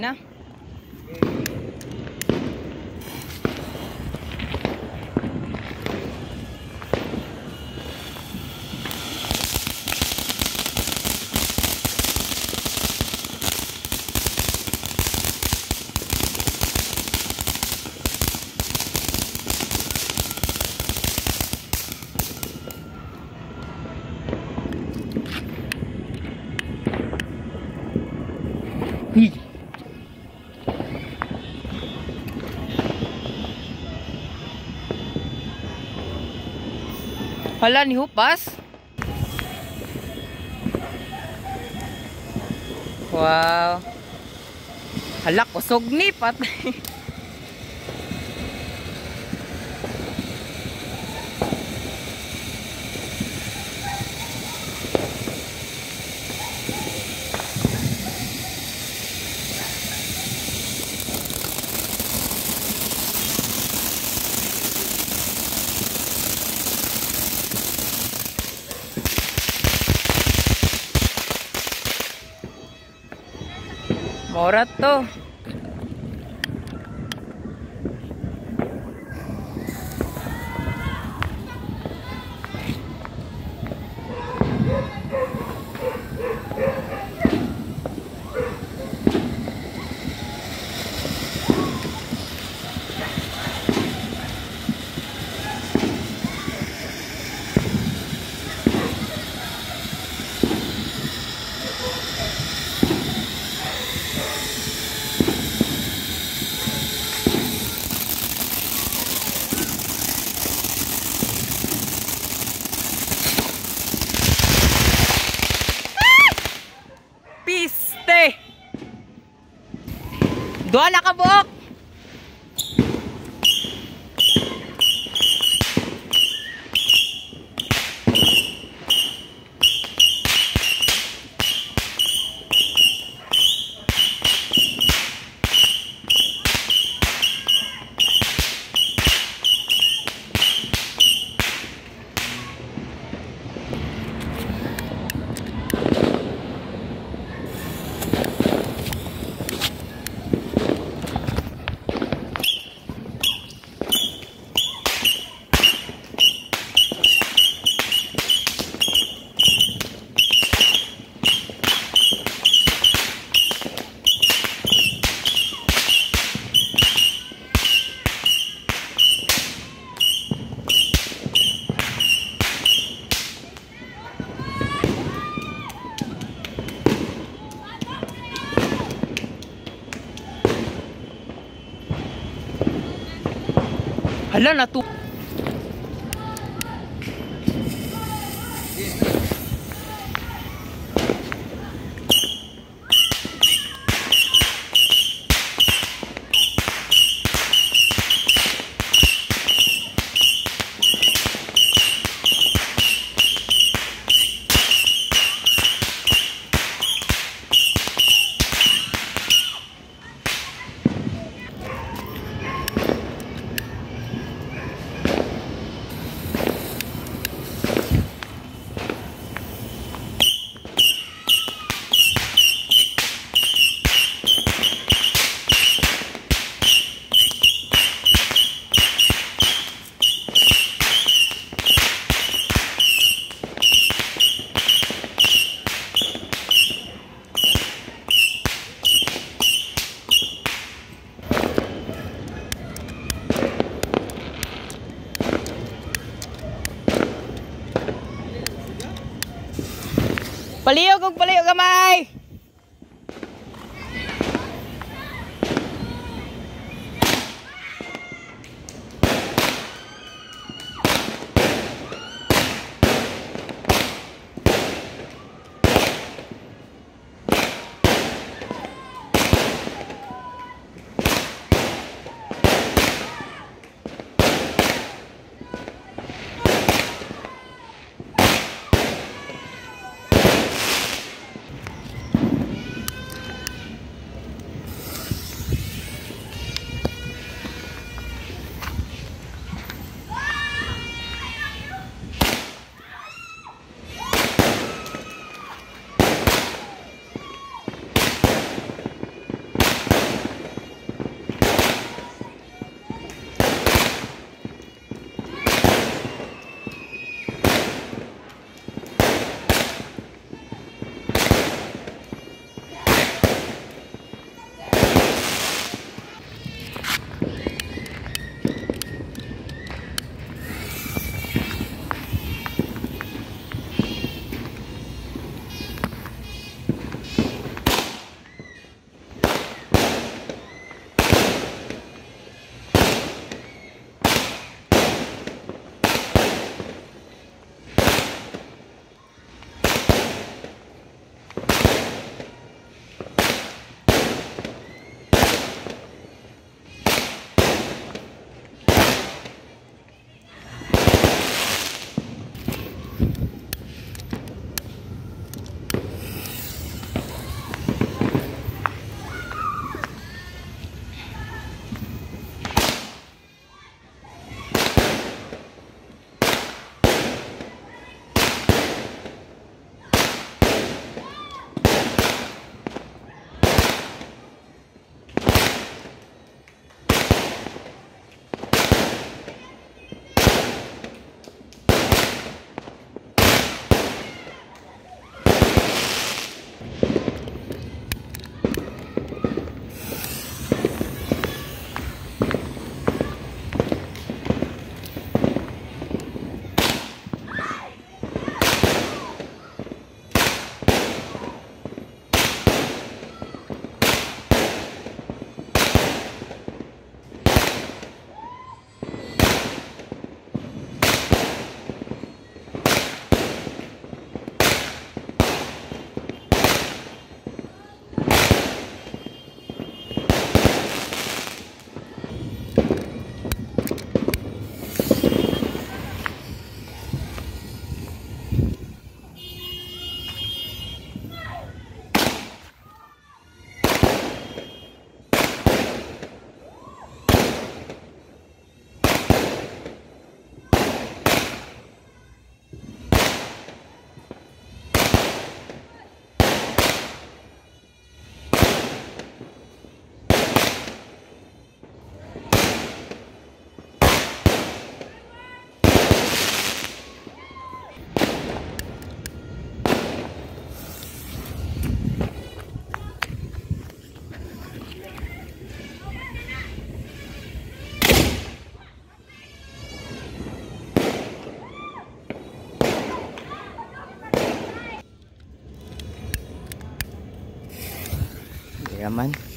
Na? Hala, ni Hupas. Wow. Hala, kusog ni patay. Mura to. Doa na ka buok! Hala, natu... ปลาเลี้ยวกูปลาเลี้ยวกันไหม naman.